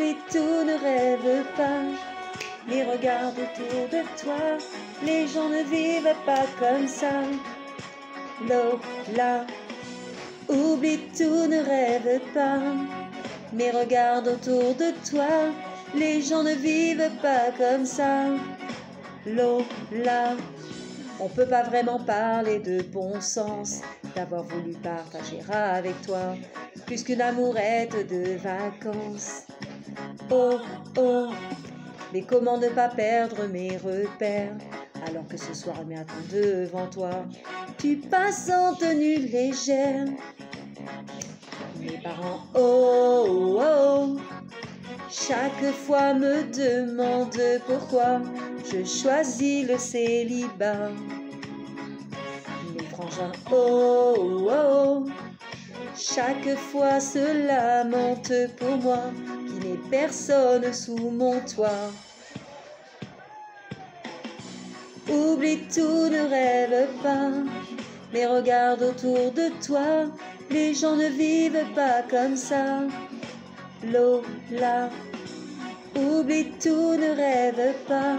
Tout, ne rêve pas, mais regarde autour de toi. Les gens ne vivent pas comme ça. Lola, oublie tout, ne rêve pas, mais regarde autour de toi. Les gens ne vivent pas comme ça. Lola, on peut pas vraiment parler de bon sens, d'avoir voulu partager avec toi plus qu'une amourette de vacances. Oh, oh, mais comment ne pas perdre mes repères alors que ce soir m'attend devant toi Tu passes en tenue légère. Mes parents, oh, oh, oh, chaque fois me demandent pourquoi je choisis le célibat. Mes frangins, oh, oh, oh, chaque fois se lamentent pour moi qui n'ai personne sous mon toit. Oublie tout, ne rêve pas, mais regarde autour de toi, les gens ne vivent pas comme ça. Lola, oublie tout, ne rêve pas,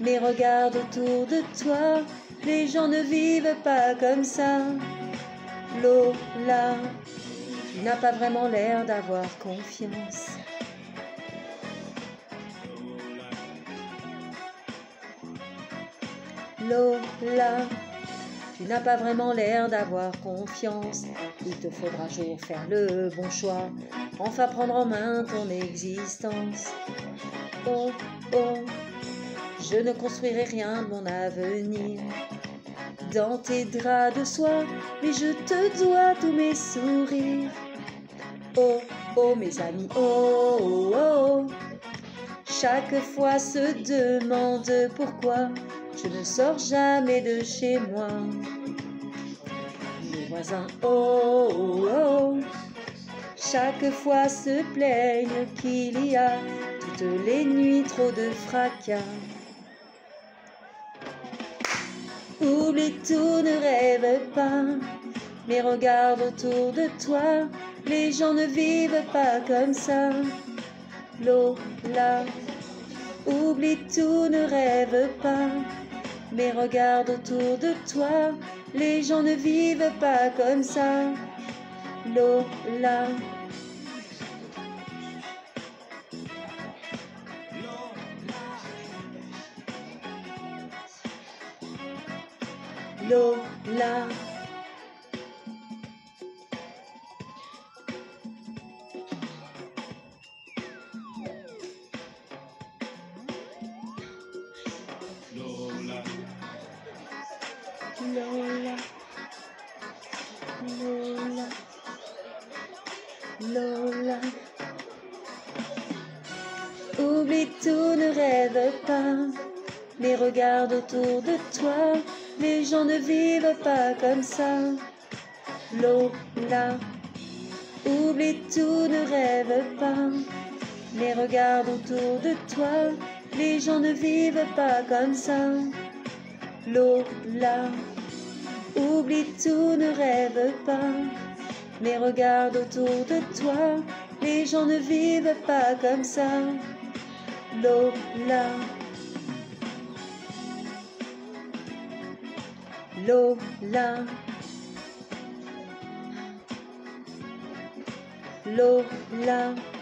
mais regarde autour de toi, les gens ne vivent pas comme ça. Lola, tu n'as pas vraiment l'air d'avoir confiance. Lola, tu n'as pas vraiment l'air d'avoir confiance. Il te faudra jour faire le bon choix, enfin prendre en main ton existence. Oh, oh, je ne construirai rien de mon avenir dans tes draps de soie, mais je te dois tous mes sourires. Oh, oh, mes amis, oh, oh, oh. Chaque fois se demande pourquoi je ne sors jamais de chez moi. Mes voisins, oh, oh, oh. Chaque fois se plaignent qu'il y a toutes les nuits trop de fracas. Oublie tout, ne rêve pas, mais regarde autour de toi, les gens ne vivent pas comme ça. Lola, oublie tout, ne rêve pas, mais regarde autour de toi, les gens ne vivent pas comme ça. Lola. Lola. Lola, Lola. Lola. Lola. Oublie tout, ne rêve pas, mais regarde autour de toi, les gens ne vivent pas comme ça. Lola. Oublie tout, ne rêve pas, mais regarde autour de toi, les gens ne vivent pas comme ça. Lola. Oublie tout, ne rêve pas, mais regarde autour de toi, les gens ne vivent pas comme ça. Lola. Lola. Lola.